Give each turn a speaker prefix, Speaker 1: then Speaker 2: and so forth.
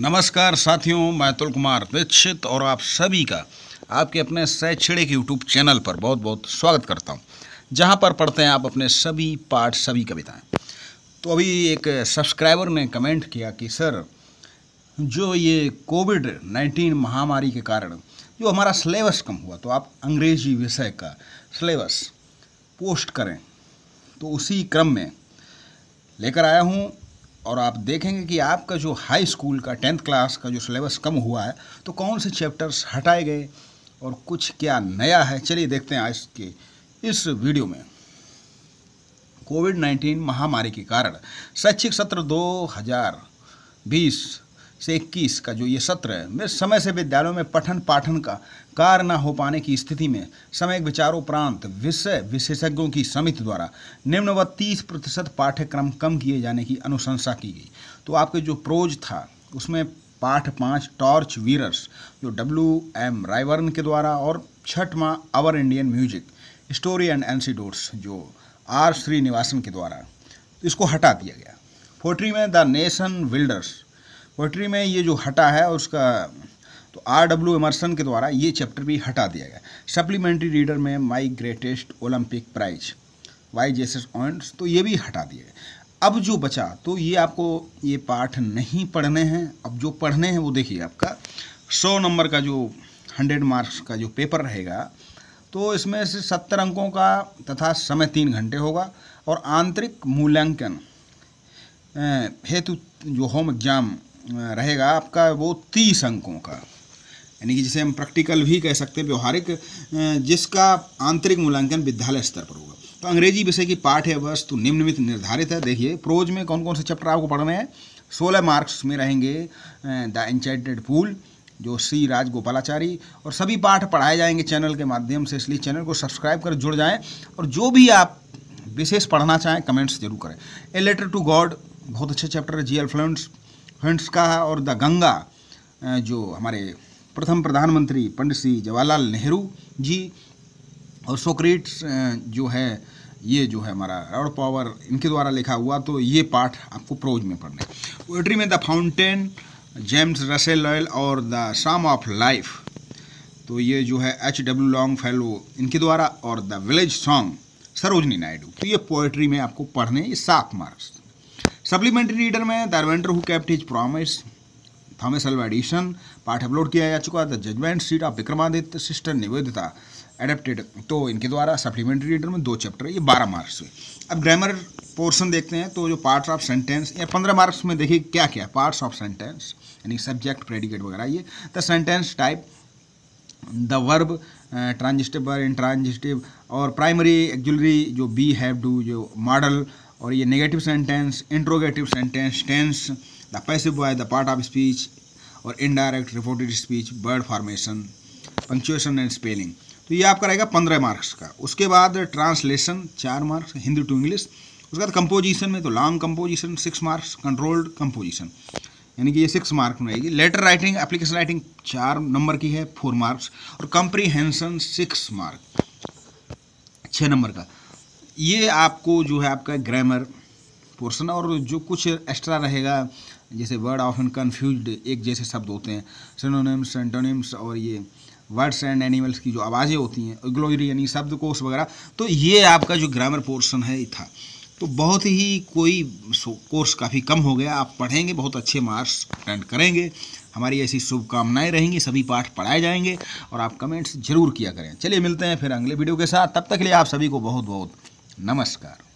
Speaker 1: नमस्कार साथियों, मैं अतुल कुमार दीक्षित और आप सभी का आपके अपने शैक्षणिक यूट्यूब चैनल पर बहुत बहुत स्वागत करता हूँ, जहाँ पर पढ़ते हैं आप अपने सभी पाठ, सभी कविताएँ। तो अभी एक सब्सक्राइबर ने कमेंट किया कि, सर, जो ये कोविड 19 महामारी के कारण जो हमारा सिलेबस कम हुआ तो आप अंग्रेज़ी विषय का सिलेबस पोस्ट करें। तो उसी क्रम में लेकर आया हूँ और आप देखेंगे कि आपका जो हाई स्कूल का टेंथ क्लास का जो सिलेबस कम हुआ है तो कौन से चैप्टर्स हटाए गए और कुछ क्या नया है? चलिए देखते हैं आज के इस वीडियो में। कोविड 19 महामारी के कारण शैक्षिक सत्र 2020 से 21 का जो ये सत्र है, मैं समय से विद्यालयों में पठन पाठन का कार्य न हो पाने की स्थिति में समय विचारोपरांत विषय विशेषज्ञों की समिति द्वारा निम्न व तीस प्रतिशत पाठ्यक्रम कम किए जाने की अनुशंसा की गई। तो आपके जो प्रोज था, उसमें पाठ पाँच, टॉर्च वीरर्स, जो डब्ल्यू एम रायवर्न के द्वारा और छठवां our Indian music, story and anecdotes जो आर श्रीनिवासन के द्वारा, इसको हटा दिया गया। पोट्री में द नेशन बिल्डर्स पोइट्री में ये जो हटा है उसका तो आर डब्ल्यू एमरसन के द्वारा ये चैप्टर भी हटा दिया गया। सप्लीमेंट्री रीडर में my greatest Olympic prize by Jesse Owens तो ये भी हटा दिया गया। अब जो बचा तो ये आपको ये पाठ नहीं पढ़ने हैं। अब जो पढ़ने हैं वो देखिए आपका, सौ नंबर का जो हंड्रेड मार्क्स का जो पेपर रहेगा तो इसमें से सत्तर अंकों का तथा समय तीन घंटे होगा। और आंतरिक मूल्यांकन हेतु जो होम एग्ज़ाम रहेगा आपका वो तीस अंकों का। यानी कि जिसे हम प्रैक्टिकल भी कह सकते हैं व्यवहारिक जिसका आंतरिक मूल्यांकन विद्यालय स्तर पर होगा। तो अंग्रेज़ी विषय की पाठ्य वस्तु निम्नमित निर्धारित है। देखिए, प्रोज में कौन कौन से चैप्टर आपको पढ़ने हैं? सोलह मार्क्स में रहेंगे द इंचेटेड पूल, जो सी राज गोपालाचारी और सभी पाठ पढ़ाए जाएँगे चैनल के माध्यम से। इसलिए चैनल को सब्सक्राइब कर जुड़ जाएँ, और जो भी आप विशेष पढ़ना चाहें, कमेंट्स ज़रूर करें। ए लेटर टू गॉड, बहुत अच्छा चैप्टर है। जी एल फ्लंट्स फ्रेंड्स का है और द गंगा जो हमारे प्रथम प्रधानमंत्री पंडित श्री जवाहरलाल नेहरू जी और सोक्रेट्स जो है, ये जो है हमारा रॉड पावर इनके द्वारा लिखा हुआ तो ये पाठ आपको प्रोज में पढ़ना है। पोएट्री में the fountain James Russell Lowell और द साम ऑफ़ लाइफ तो ये जो है एच डब्ल्यू लॉन्ग फेलो इनके द्वारा, और the village song Sarojini Naidu तो ये पोएट्री में आपको पढ़ने ये सात मार्क्स सप्लीमेंट्री रीडर में the adventure who kept his promise Thomas Alva Edison पाठ अपलोड किया जा चुका the judgement seat of Vikramaditya Sister Nivedita adapted तो इनके द्वारा सप्लीमेंट्री रीडर में दो चैप्टर ये बारह मार्क्स हुए। अब ग्रामर पोर्शन देखते हैं तो जो पार्ट्स ऑफ़ सेंटेंस या पंद्रह मार्क्स में देखिए क्या क्या पार्ट्स ऑफ़ सेंटेंस यानी सब्जेक्ट प्रेडिकेट वगैरह, ये the sentence type the verb transitive intransitive और प्राइमरी एक्जुलरी जो बी हैव डू जो मॉडल और ये negative sentence interrogative sentence tense the passive voice the part of speech और indirect reported speech word formation punctuation and spelling तो ये आपका रहेगा पंद्रह मार्क्स का। उसके बाद ट्रांसलेशन चार मार्क्स हिंदी टू इंग्लिश उसके बाद कंपोजिशन में तो long composition six marks controlled composition यानी कि ये सिक्स मार्क में रहेगी। लेटर राइटिंग एप्लीकेशन राइटिंग चार नंबर की है फोर मार्क्स और कंप्रीहेंशन सिक्स मार्क छः नंबर का। ये आपको जो है आपका ग्रामर पोर्सन और जो कुछ एक्स्ट्रा रहेगा, जैसे वर्ड ऑफ़ एंड कन्फ्यूज़ एक जैसे शब्द होते हैं सिनोनिम्स सेंटोनिम्स और ये वर्ड्स एंड एनिमल्स की जो आवाज़ें होती हैं ग्लोरी यानी शब्द कोश वगैरह तो ये आपका जो ग्रामर पोर्सन है था। तो बहुत ही कोई कोर्स काफ़ी कम हो गया, आप पढ़ेंगे, बहुत अच्छे मार्क्स अटेंड करेंगे, हमारी ऐसी शुभकामनाएँ रहेंगी, सभी पाठ पढ़ाए जाएँगे और आप कमेंट्स ज़रूर किया करें। चलिए मिलते हैं फिर अगले वीडियो के साथ, तब तक के लिए आप सभी को बहुत बहुत नमस्कार।